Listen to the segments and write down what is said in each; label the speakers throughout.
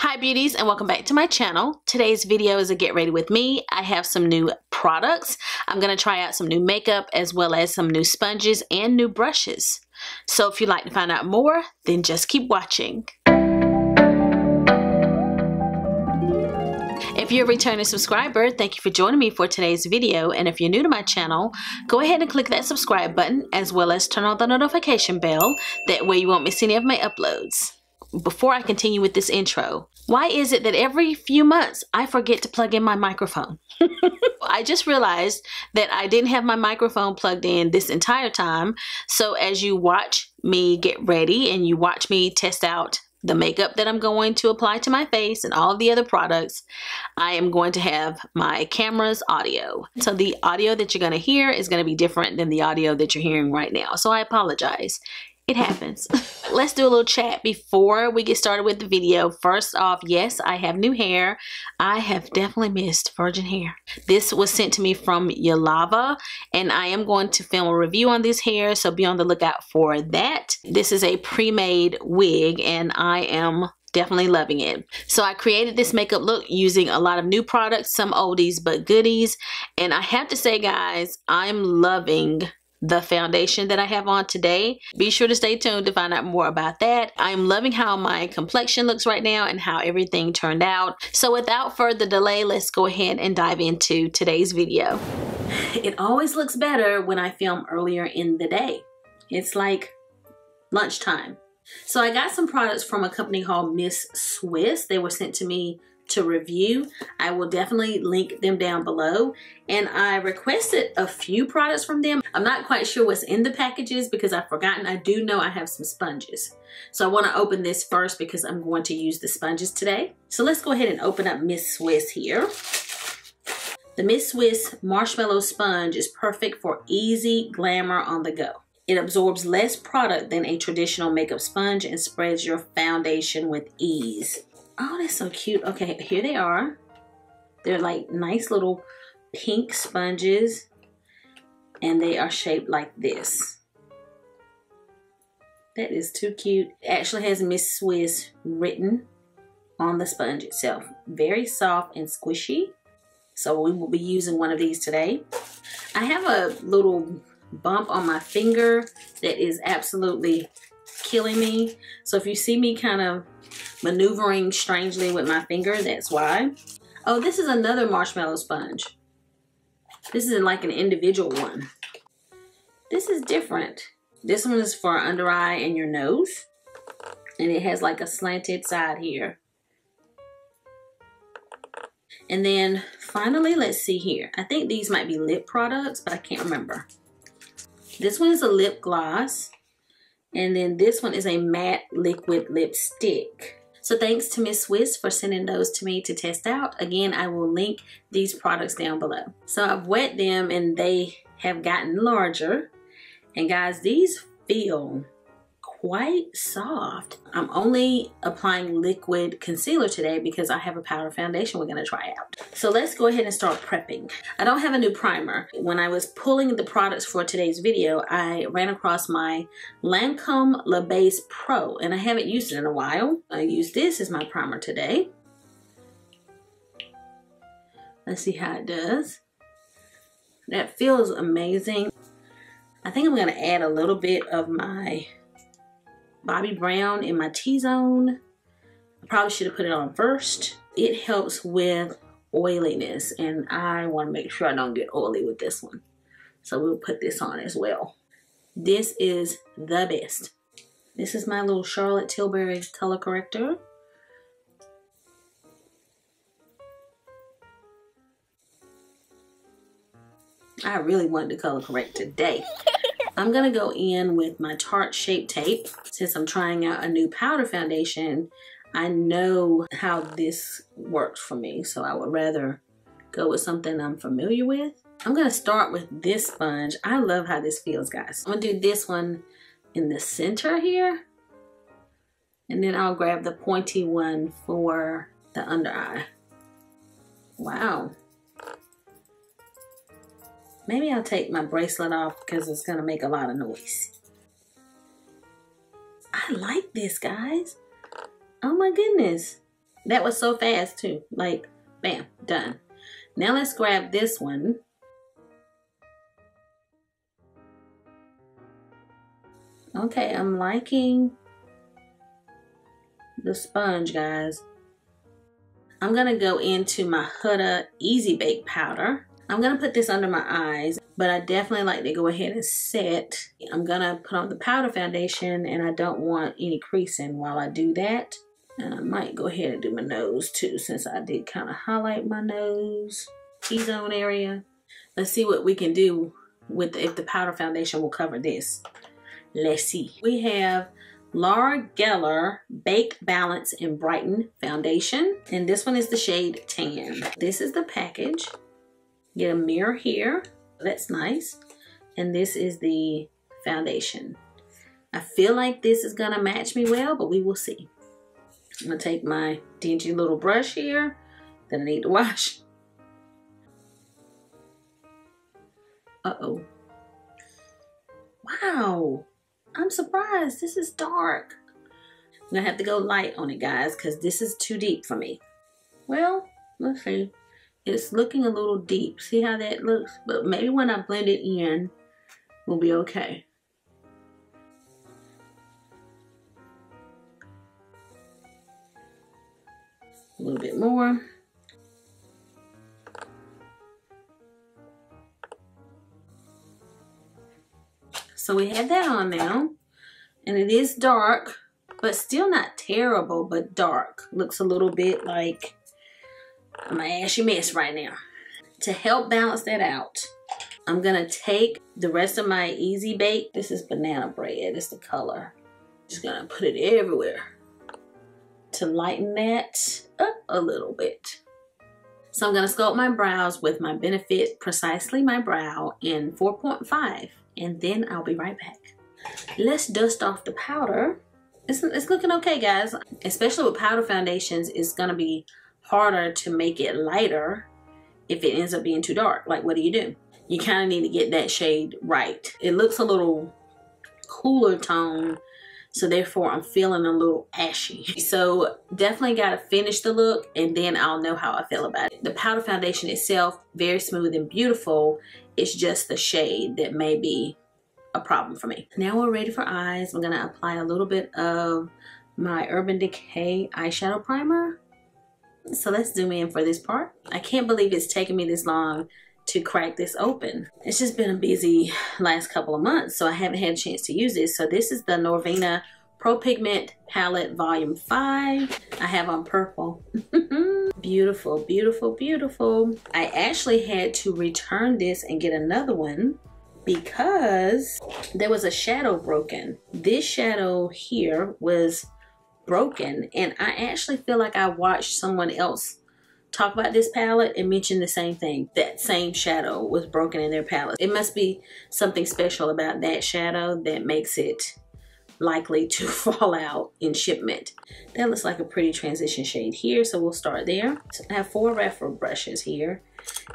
Speaker 1: Hi beauties and welcome back to my channel. Today's video is a get ready with me. I have some new products. I'm going to try out some new makeup as well as some new sponges and new brushes. So if you'd like to find out more, then just keep watching. If you're a returning subscriber, thank you for joining me for today's video. And if you're new to my channel, go ahead and click that subscribe button as well as turn on the notification bell. That way you won't miss any of my uploads before I continue with this intro, why is it that every few months I forget to plug in my microphone? I just realized that I didn't have my microphone plugged in this entire time. So as you watch me get ready and you watch me test out the makeup that I'm going to apply to my face and all of the other products, I am going to have my camera's audio. So the audio that you're going to hear is going to be different than the audio that you're hearing right now. So I apologize it happens. Let's do a little chat before we get started with the video. First off, yes, I have new hair. I have definitely missed virgin hair. This was sent to me from Yolova, and I am going to film a review on this hair, so be on the lookout for that. This is a pre-made wig, and I am definitely loving it. So I created this makeup look using a lot of new products, some oldies but goodies. And I have to say guys, I'm loving the foundation that I have on today. Be sure to stay tuned to find out more about that. I'm loving how my complexion looks right now and how everything turned out. So without further delay, let's go ahead and dive into today's video. It always looks better when I film earlier in the day. It's like lunchtime. So I got some products from a company called Miss Swiss. They were sent to me to review. I will definitely link them down below. And I requested a few products from them. I'm not quite sure what's in the packages because I've forgotten. I do know I have some sponges. So I want to open this first because I'm going to use the sponges today. So let's go ahead and open up Miss Swiss here. The Miss Swiss Marshmallow Sponge is perfect for easy glamour on the go. It absorbs less product than a traditional makeup sponge and spreads your foundation with ease. Oh, that's so cute. Okay, here they are. They're like nice little pink sponges and they are shaped like this. That is too cute. It actually has Miss Swiss written on the sponge itself. Very soft and squishy. So we will be using one of these today. I have a little bump on my finger that is absolutely killing me. So if you see me kind of maneuvering strangely with my finger, that's why. Oh, this is another marshmallow sponge. This is like an individual one. This is different. This one is for under eye and your nose. And it has like a slanted side here. And then finally, let's see here. I think these might be lip products, but I can't remember. This one is a lip gloss. And then this one is a matte liquid lipstick. So thanks to Miss Swiss for sending those to me to test out. Again, I will link these products down below. So I've wet them and they have gotten larger. And guys, these feel quite soft. I'm only applying liquid concealer today because I have a powder foundation we're going to try out. So let's go ahead and start prepping. I don't have a new primer. When I was pulling the products for today's video, I ran across my Lancome La Base Pro and I haven't used it in a while. I use this as my primer today. Let's see how it does. That feels amazing. I think I'm going to add a little bit of my Bobbi Brown in my T-zone. I probably should have put it on first. It helps with oiliness and I want to make sure I don't get oily with this one. So we'll put this on as well. This is the best. This is my little Charlotte Tilbury color corrector. I really wanted to color correct today. I'm to go in with my Tarte Shape Tape. Since I'm trying out a new powder foundation, I know how this works for me. So I would rather go with something I'm familiar with. I'm to start with this sponge. I love how this feels, guys. I'm to do this one in the center here. And then I'll grab the pointy one for the under eye. Wow. Maybe I'll take my bracelet off because it's going to make a lot of noise. I like this, guys. Oh my goodness. That was so fast too. Like, bam, done. Now let's grab this one. Okay, I'm liking the sponge, guys. I'm going to go into my Huda Easy Bake Powder. I'm going to put this under my eyes, but I definitely like to go ahead and set. I'm going to put on the powder foundation, and I don't want any creasing while I do that. And I might go ahead and do my nose too, since I did kind of highlight my nose, T-zone area. Let's see what we can do with the, if the powder foundation will cover this. Let's see. We have Laura Geller Bake Balance and Brighten Foundation. And this one is the shade Tan. This is the package. Get a mirror here. That's nice. And this is the foundation. I feel like this is going to match me well, but we will see. I'm going to take my dingy little brush here that I need to wash. Uh-oh. Wow. I'm surprised. This is dark. I'm going to have to go light on it, guys, because this is too deep for me. Well, let's see. It's looking a little deep. See how that looks? But maybe when I blend it in, we'll be okay. A little bit more. So we have that on now. And it is dark, but still not terrible, but dark. Looks a little bit like I'm an ashy mess right now. To help balance that out, I'm gonna take the rest of my Easy Bake. This is banana bread, it's the color. Just gonna put it everywhere to lighten that up a little bit. So I'm gonna sculpt my brows with my Benefit Precisely My Brow in 4.5 and then I'll be right back. Let's dust off the powder. It's, it's looking okay, guys. Especially with powder foundations, it's gonna be harder to make it lighter if it ends up being too dark. Like, what do you do? You kind of need to get that shade right. It looks a little cooler tone, so therefore I'm feeling a little ashy. So definitely got to finish the look and then I'll know how I feel about it. The powder foundation itself, very smooth and beautiful. It's just the shade that may be a problem for me. Now we're ready for eyes. I'm gonna apply a little bit of my Urban Decay eyeshadow primer. So let's zoom in for this part. I can't believe it's taken me this long to crack this open. It's just been a busy last couple of months, so I haven't had a chance to use this. So this is the Norvina Pro Pigment Palette Volume 5. I have on purple. beautiful, beautiful, beautiful. I actually had to return this and get another one because there was a shadow broken. This shadow here was broken and I actually feel like I watched someone else talk about this palette and mention the same thing. That same shadow was broken in their palette. It must be something special about that shadow that makes it likely to fall out in shipment. That looks like a pretty transition shade here, so we'll start there. So I have four Rephr brushes here,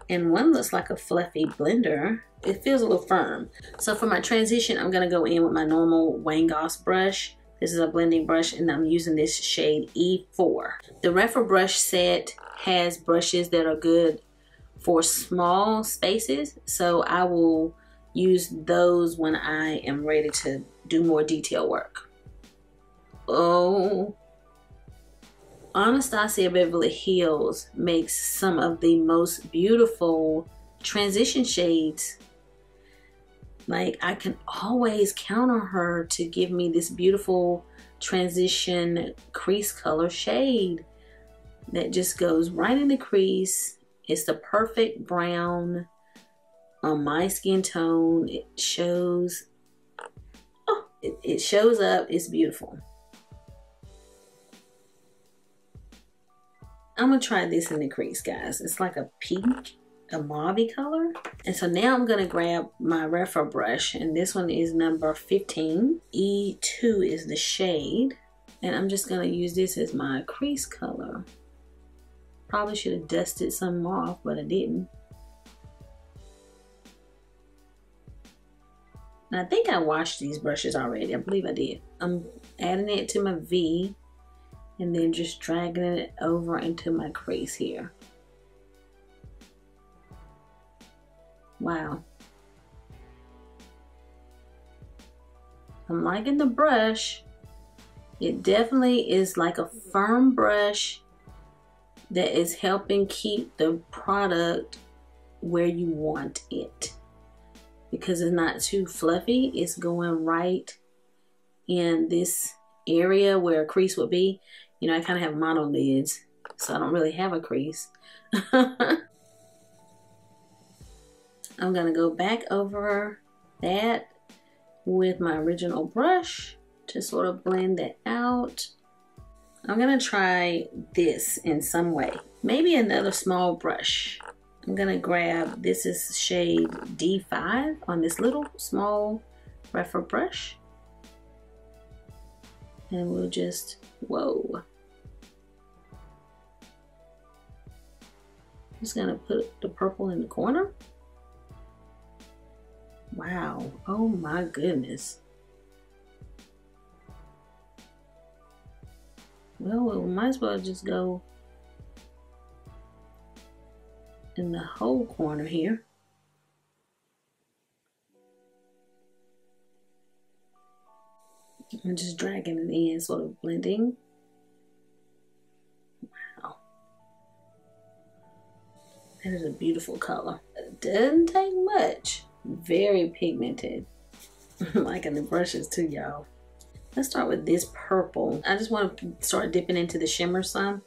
Speaker 1: and one looks like a fluffy blender. It feels a little firm. So for my transition, I'm gonna go in with my normal Wayne Goss brush. This is a blending brush, and I'm using this shade E4. The Rephr brush set has brushes that are good for small spaces, so I will use those when I am ready to do more detail work. Oh, Anastasia Beverly Hills makes some of the most beautiful transition shades. Like I can always count on her to give me this beautiful transition crease color shade that just goes right in the crease. It's the perfect brown on my skin tone. It shows oh, it, it shows up. It's beautiful. I'm to try this in the crease, guys. It's like a pink, a mauve color. And so now I'm going to grab my Rephr brush. And this one is number 15. E2 is the shade. And I'm just going to use this as my crease color. Probably should have dusted some off, but I didn't. And I think I washed these brushes already. I believe I did. I'm adding it to my V and then just dragging it over into my crease here. Wow. I'm liking the brush. It definitely is like a firm brush that is helping keep the product where you want it. Because it's not too fluffy, it's going right in this area where a crease would be. You know, I kind of have monolids, so I don't really have a crease. I'm to go back over that with my original brush to sort of blend that out. I'm gonna try this in some way. Maybe another small brush. I'm gonna grab, this is shade D5 on this little small Rephr brush. And we'll just, whoa. Just gonna put the purple in the corner. Wow, oh my goodness. Well, we might as well just go in the whole corner here. I'm just dragging it in, sort of blending. Wow. That is a beautiful color. It doesn't take much. Very pigmented. I'm liking the brushes too, y'all. Let's start with this purple. I just want to start dipping into the shimmer some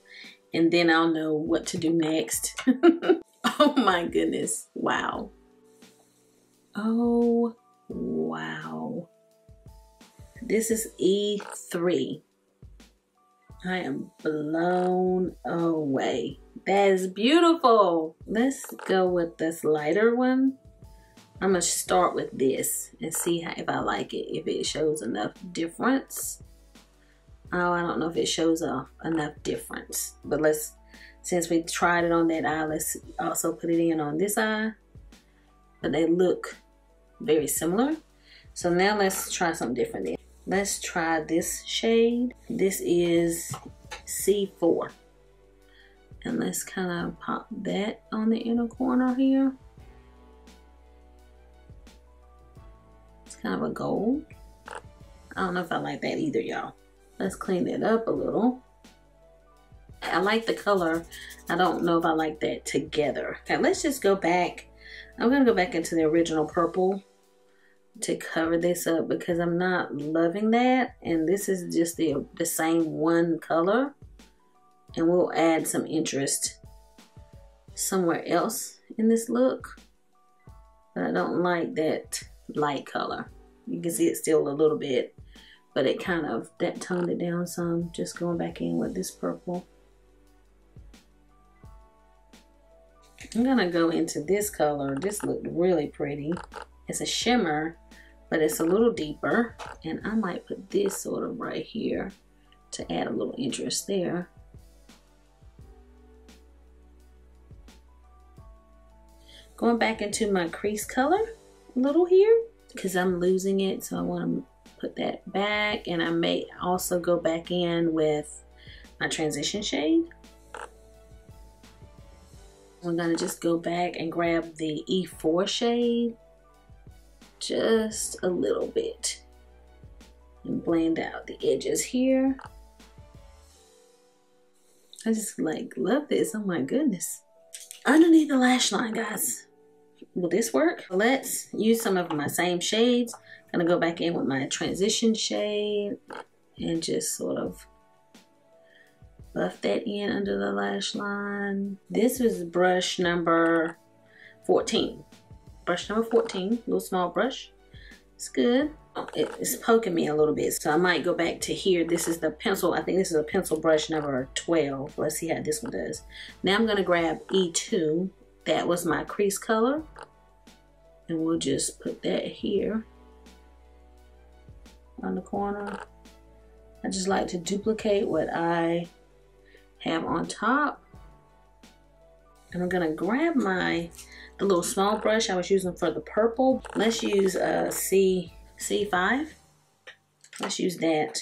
Speaker 1: and then I'll know what to do next. oh my goodness. Wow. Oh, wow. This is E3. I am blown away. That is beautiful. Let's go with this lighter one. I'm gonna start with this and see how, if I like it, if it shows enough difference. Oh, I don't know if it shows a, enough difference, but let's, since we tried it on that eye, let's also put it in on this eye. But they look very similar. So now let's try something different then. Let's try this shade. This is C4. And let's kind of pop that on the inner corner here. Kind of a gold. I don't know if I like that either, y'all. Let's clean it up a little. I like the color. I don't know if I like that together. Okay, let's just go back. I'm to go back into the original purple to cover this up because I'm not loving that. And this is just the, the same one color. And we'll add some interest somewhere else in this look. But I don't like that light color. You can see it still a little bit, but it kind of, that toned it down some, just going back in with this purple. I'm gonna go into this color. This looked really pretty. It's a shimmer, but it's a little deeper. And I might put this sort of right here to add a little interest there. Going back into my crease color a little here because I'm losing it. So I want to put that back and I may also go back in with my transition shade. I'm to just go back and grab the E4 shade just a little bit and blend out the edges here. I just like love this. Oh my goodness. Underneath the lash line, guys will this work? Let's use some of my same shades. I'm gonna go back in with my transition shade and just sort of buff that in under the lash line. This is brush number 14. Brush number 14, little small brush. It's good. It's poking me a little bit, so I might go back to here. This is the pencil. I think this is a pencil brush number 12. Let's see how this one does. Now I'm going to grab E2 that was my crease color. And we'll just put that here on the corner. I just like to duplicate what I have on top. And I'm gonna grab my the little small brush I was using for the purple. Let's use a C C5. Let's use that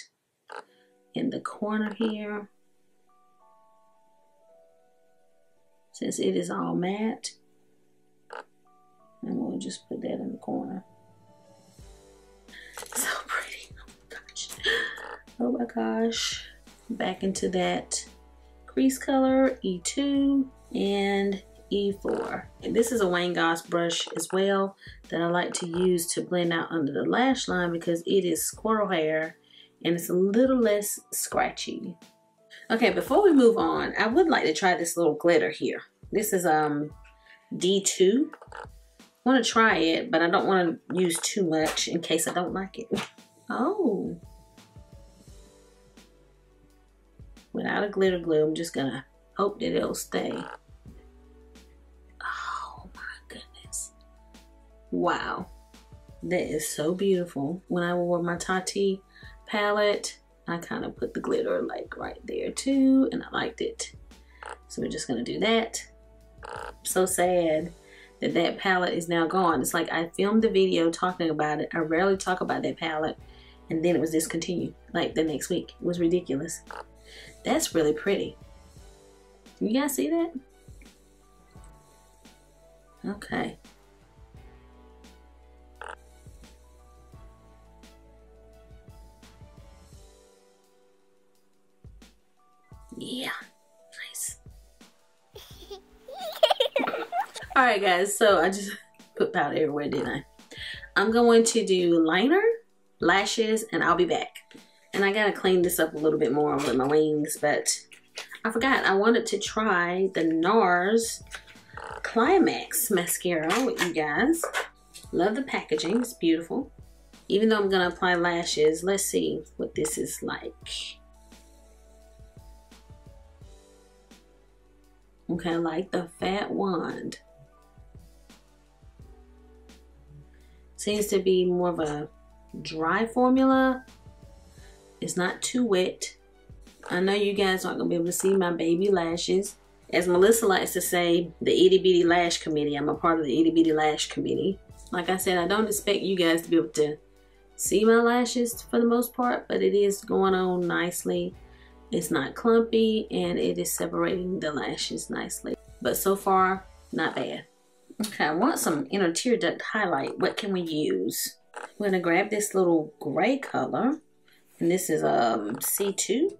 Speaker 1: in the corner here. Since it is all matte. And we'll just put that in the corner. So pretty. Oh my gosh. Oh my gosh. Back into that crease color, E2 and E4. And this is a Wayne Goss brush as well that I like to use to blend out under the lash line because it is squirrel hair and it's a little less scratchy. Okay, before we move on, I would like to try this little glitter here. This is um D2. I want to try it, but I don't want to use too much in case I don't like it. Oh. Without a glitter glue, I'm just gonna hope that it'll stay. Oh my goodness. Wow. That is so beautiful. When I wore my Tati palette, I kind of put the glitter like right there too, and I liked it. So we're just gonna do that. So sad that that palette is now gone. It's like I filmed the video talking about it. I rarely talk about that palette, and then it was discontinued like the next week. It was ridiculous. That's really pretty. You guys see that? Okay. Yeah, nice. All right, guys, so I just put powder everywhere, didn't I? I'm going to do liner, lashes, and I'll be back. And I gotta clean this up a little bit more with my wings, but I forgot I wanted to try the NARS Climax mascara with you guys. Love the packaging, it's beautiful. Even though I'm gonna apply lashes, let's see what this is like. Okay, like the fat wand. Seems to be more of a dry formula. It's not too wet. I know you guys aren't gonna be able to see my baby lashes. As Melissa likes to say, the itty bitty lash committee. I'm a part of the itty bitty lash committee. Like I said, I don't expect you guys to be able to see my lashes for the most part, but it is going on nicely. It's not clumpy and it is separating the lashes nicely. But so far, not bad. Okay, I want some inner tear duct highlight. What can we use? We're gonna grab this little gray color. And this is um, C2.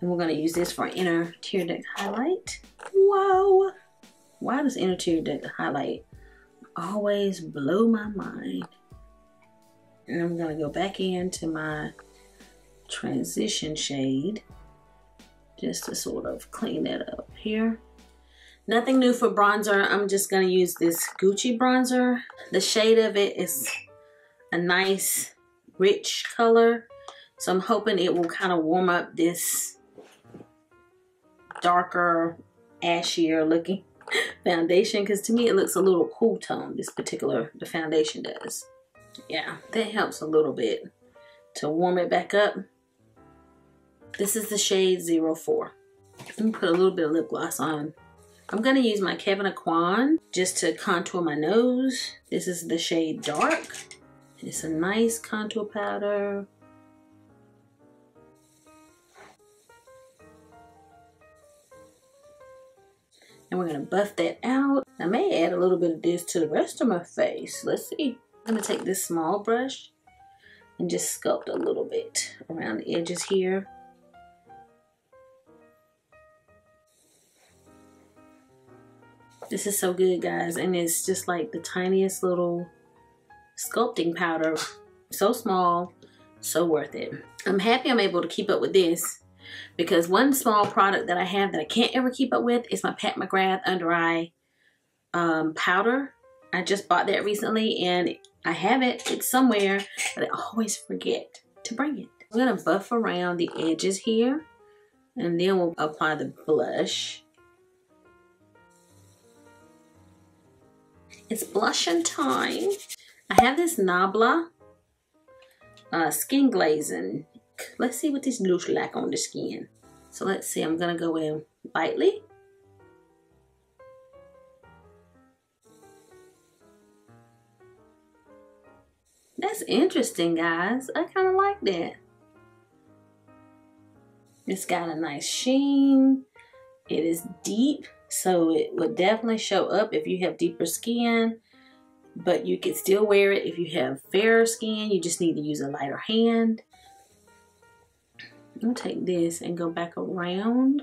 Speaker 1: And we're gonna use this for inner tear duct highlight. Whoa! Why does inner tear duct highlight always blow my mind? And I'm gonna go back into my transition shade just to sort of clean that up here. Nothing new for bronzer. I'm just going to use this Gucci bronzer. The shade of it is a nice rich color. So I'm hoping it will kind of warm up this darker, ashier looking foundation. Because to me it looks a little cool tone, this particular, the foundation does. Yeah, that helps a little bit to warm it back up. This is the shade 04. Let me put a little bit of lip gloss on. I'm to use my Kevyn Aucoin just to contour my nose. This is the shade Dark. It's a nice contour powder. And we're to buff that out. I may add a little bit of this to the rest of my face. Let's see. I'm to take this small brush and just sculpt a little bit around the edges here. This is so good, guys. And it's just like the tiniest little sculpting powder. So small, so worth it. I'm happy I'm able to keep up with this because one small product that I have that I can't ever keep up with is my Pat McGrath under eye um, powder. I just bought that recently and I have it. It's somewhere, but I always forget to bring it. I'm to buff around the edges here and then we'll apply the blush. It's Blush blushing time. I have this Nabla uh, skin glazing. Let's see what this looks like on the skin. So let's see, I'm gonna go in lightly. That's interesting, guys. I kind of like that. It's got a nice sheen. It is deep So it would definitely show up if you have deeper skin, but you can still wear it if you have fairer skin. You just need to use a lighter hand. I'll take this and go back around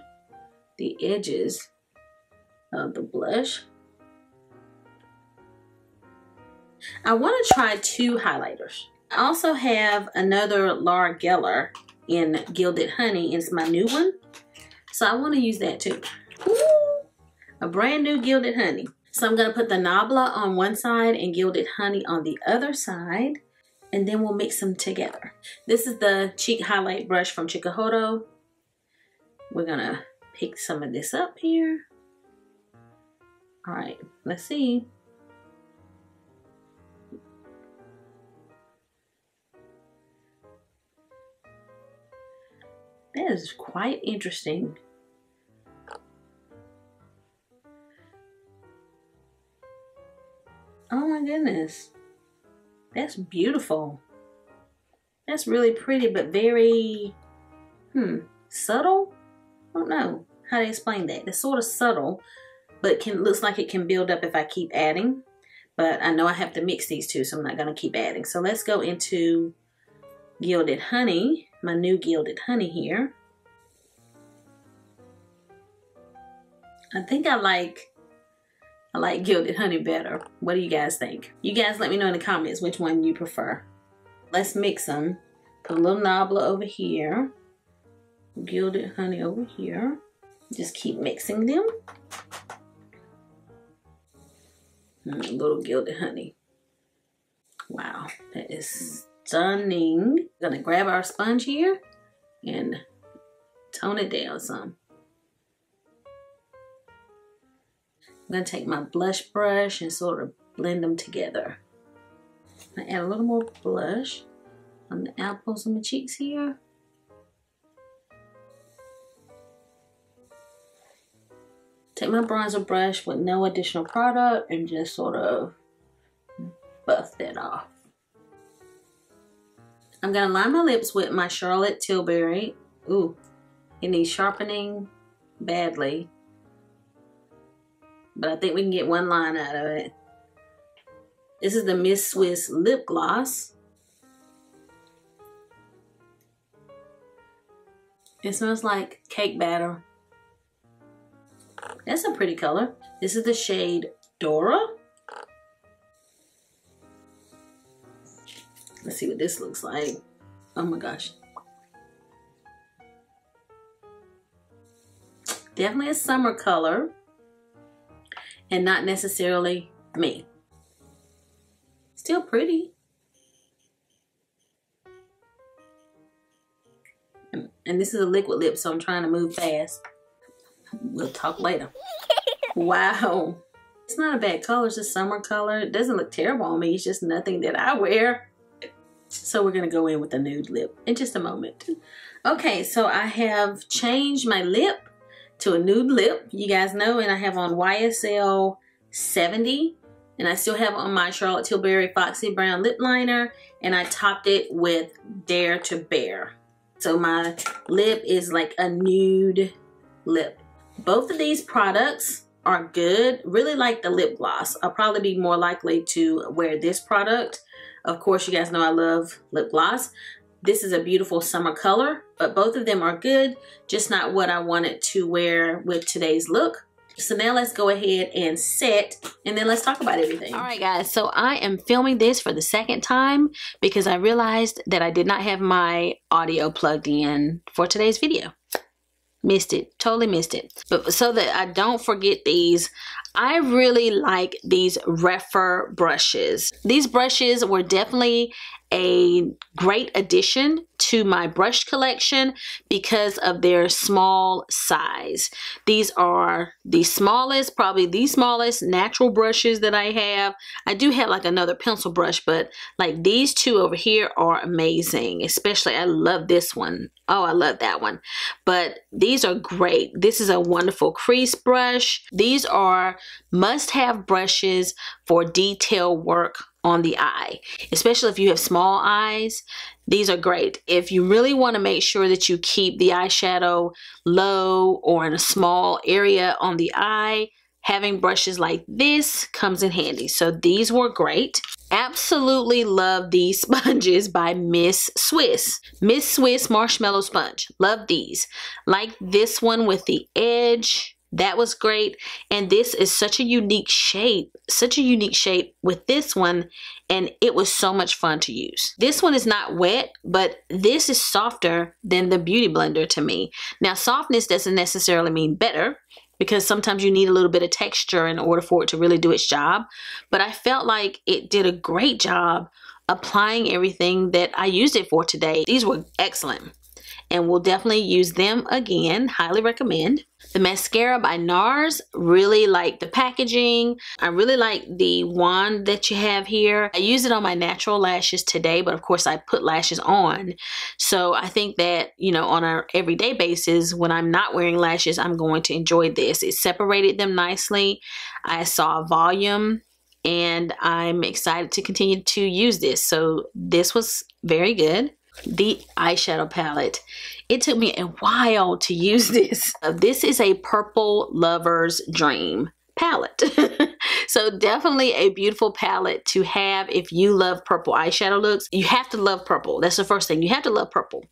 Speaker 1: the edges of the blush. I want to try two highlighters. I also have another Laura Geller in Gilded Honey. It's my new one. So I want to use that too. A brand new Gilded Honey. So I'm going to put the Nabla on one side and Gilded Honey on the other side. And then we'll mix them together. This is the cheek highlight brush from Chikuhodo. We're going to pick some of this up here. All right, let's see. That is quite interesting. Oh my goodness. That's beautiful. That's really pretty, but very, hmm, subtle? I don't know how to explain that. It's sort of subtle, but can looks like it can build up if I keep adding. But I know I have to mix these two, so I'm not going to keep adding. So let's go into Gilded Honey my new gilded honey here. I think I like I like gilded honey better. What do you guys think? You guys let me know in the comments which one you prefer. Let's mix them. Put a little Nabla over here. Gilded honey over here. Just keep mixing them. And a little gilded honey. Wow, that is stunning. Gonna grab our sponge here and tone it down some. I'm gonna take my blush brush and sort of blend them together. I add a little more blush on the apples on my cheeks here. Take my bronzer brush with no additional product and just sort of buff that off. I'm going to line my lips with my Charlotte Tilbury. Ooh, it needs sharpening badly. But I think we can get one line out of it. This is the Miss Swiss Lip Gloss. It smells like cake batter. That's a pretty color. This is the shade Dora. Let's see what this looks like. Oh my gosh. Definitely a summer color and not necessarily me. Still pretty. And this is a liquid lip, so I'm trying to move fast. We'll talk later. Wow. It's not a bad color. It's a summer color. It doesn't look terrible on me. It's just nothing that I wear. So we're going to go in with a nude lip in just a moment. Okay, so I have changed my lip to a nude lip. You guys know, and I have on YSL 70. And I still have on my Charlotte Tilbury Foxy Brown lip liner. And I topped it with Dare to Bare. So my lip is like a nude lip. Both of these products are good. Really like the lip gloss. I'll probably be more likely to wear this product of course, you guys know I love lip gloss. This is a beautiful summer color, but both of them are good, just not what I wanted to wear with today's look. So now let's go ahead and set and then let's talk about everything. All right guys, so I am filming this for the second time because I realized that I did not have my audio plugged in for today's video. Missed it, totally missed it. But so that I don't forget these, I really like these Rephr brushes. These brushes were definitely a great addition to my brush collection because of their small size. These are the smallest, probably the smallest natural brushes that I have. I do have like another pencil brush, but like these two over here are amazing. Especially, I love this one. Oh, I love that one. But these are great. This is a wonderful crease brush. These are must have brushes for detail work on the eye, especially if you have small eyes. These are great. If you really want to make sure that you keep the eyeshadow low or in a small area on the eye, having brushes like this comes in handy. So these were great. Absolutely love these sponges by Miss Swiss. Miss Swiss Marshmallow Sponge. Love these. Like this one with the edge that was great. And this is such a unique shape, such a unique shape with this one. And it was so much fun to use. This one is not wet, but this is softer than the Beauty Blender to me. Now, softness doesn't necessarily mean better because sometimes you need a little bit of texture in order for it to really do its job. But I felt like it did a great job applying everything that I used it for today. These were excellent and we'll definitely use them again. Highly recommend. The mascara by NARS, really like the packaging. I really like the wand that you have here. I use it on my natural lashes today, but of course I put lashes on. So I think that, you know, on an everyday basis, when I'm not wearing lashes, I'm going to enjoy this. It separated them nicely. I saw volume and I'm excited to continue to use this. So this was very good the eyeshadow palette. It took me a while to use this. This is a Purple Lover's Dream palette. so definitely a beautiful palette to have if you love purple eyeshadow looks. You have to love purple. That's the first thing. You have to love purple.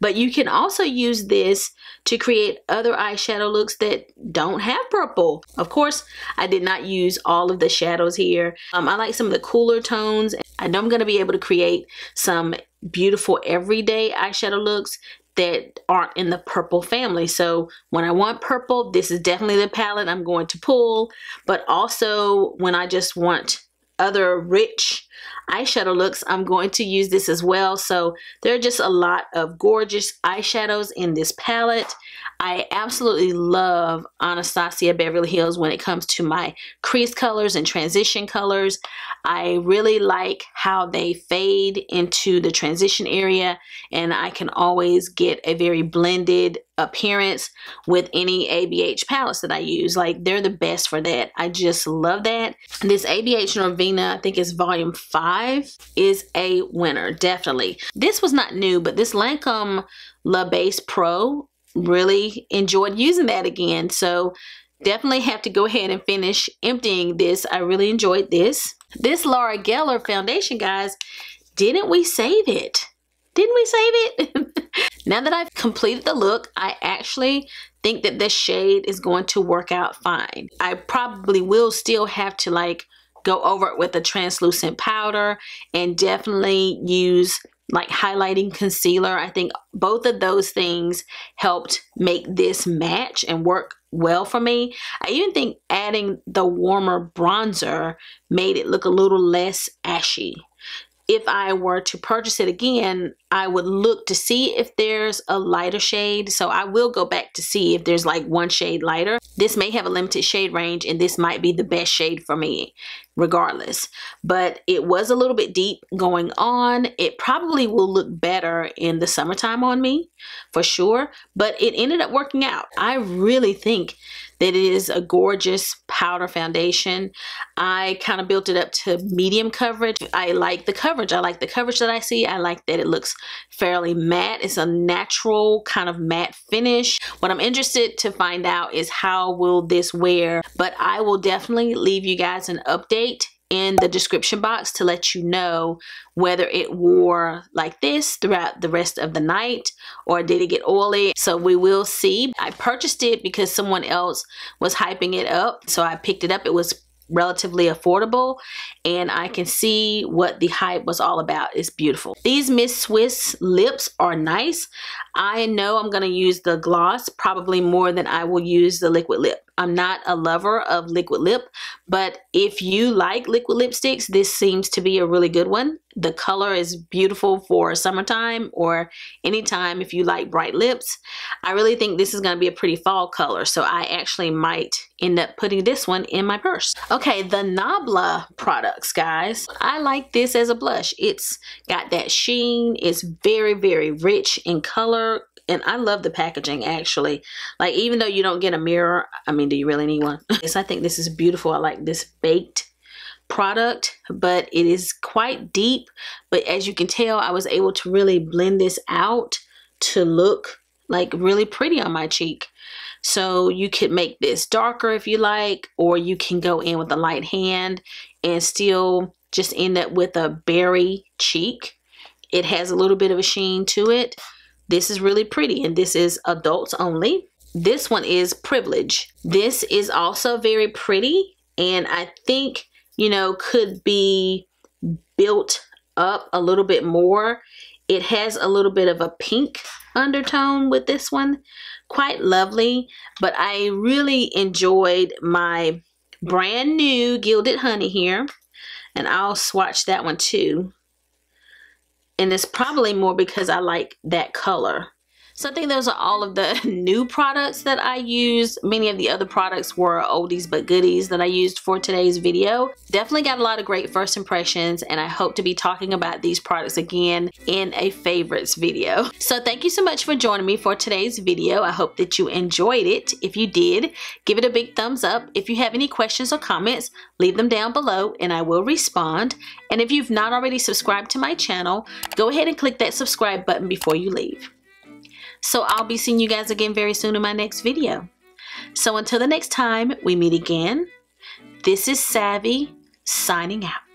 Speaker 1: But you can also use this to create other eyeshadow looks that don't have purple. Of course, I did not use all of the shadows here. Um, I like some of the cooler tones. I know I'm going to be able to create some beautiful everyday eyeshadow looks that aren't in the purple family. So when I want purple, this is definitely the palette I'm going to pull. But also when I just want other rich eyeshadow looks, I'm going to use this as well. So there are just a lot of gorgeous eyeshadows in this palette. I absolutely love Anastasia Beverly Hills when it comes to my crease colors and transition colors. I really like how they fade into the transition area and I can always get a very blended appearance with any ABH palettes that I use. Like they're the best for that. I just love that. This ABH Norvina, I think is volume five, is a winner, definitely. This was not new, but this Lancome La Base Pro really enjoyed using that again. So definitely have to go ahead and finish emptying this. I really enjoyed this. This Laura Geller foundation, guys, didn't we save it? Didn't we save it? now that I've completed the look, I actually think that this shade is going to work out fine. I probably will still have to like go over it with a translucent powder and definitely use like highlighting concealer. I think both of those things helped make this match and work well for me. I even think adding the warmer bronzer made it look a little less ashy if I were to purchase it again, I would look to see if there's a lighter shade. So I will go back to see if there's like one shade lighter. This may have a limited shade range and this might be the best shade for me regardless. But it was a little bit deep going on. It probably will look better in the summertime on me for sure. But it ended up working out. I really think that it is a gorgeous powder foundation. I kind of built it up to medium coverage. I like the coverage. I like the coverage that I see. I like that it looks fairly matte. It's a natural kind of matte finish. What I'm interested to find out is how will this wear, but I will definitely leave you guys an update in the description box to let you know whether it wore like this throughout the rest of the night or did it get oily. So we will see. I purchased it because someone else was hyping it up. So I picked it up. It was relatively affordable and I can see what the hype was all about. It's beautiful. These Miss Swiss lips are nice. I know I'm going to use the gloss probably more than I will use the liquid lip. I'm not a lover of liquid lip, but if you like liquid lipsticks, this seems to be a really good one. The color is beautiful for summertime or anytime if you like bright lips. I really think this is going to be a pretty fall color, so I actually might end up putting this one in my purse. Okay, the Nabla products, guys. I like this as a blush. It's got that sheen. It's very, very rich in color and I love the packaging actually. Like even though you don't get a mirror, I mean, do you really need one? yes, I think this is beautiful. I like this baked product, but it is quite deep. But as you can tell, I was able to really blend this out to look like really pretty on my cheek. So you could make this darker if you like, or you can go in with a light hand and still just end up with a berry cheek. It has a little bit of a sheen to it. This is really pretty and this is adults only. This one is Privilege. This is also very pretty and I think, you know, could be built up a little bit more. It has a little bit of a pink undertone with this one. Quite lovely, but I really enjoyed my brand new Gilded Honey here. And I'll swatch that one too. And it's probably more because I like that color. So I think those are all of the new products that I used. Many of the other products were oldies but goodies that I used for today's video. Definitely got a lot of great first impressions and I hope to be talking about these products again in a favorites video. So thank you so much for joining me for today's video. I hope that you enjoyed it. If you did, give it a big thumbs up. If you have any questions or comments, leave them down below and I will respond. And if you've not already subscribed to my channel, go ahead and click that subscribe button before you leave. So I'll be seeing you guys again very soon in my next video. So until the next time we meet again, this is Savvy signing out.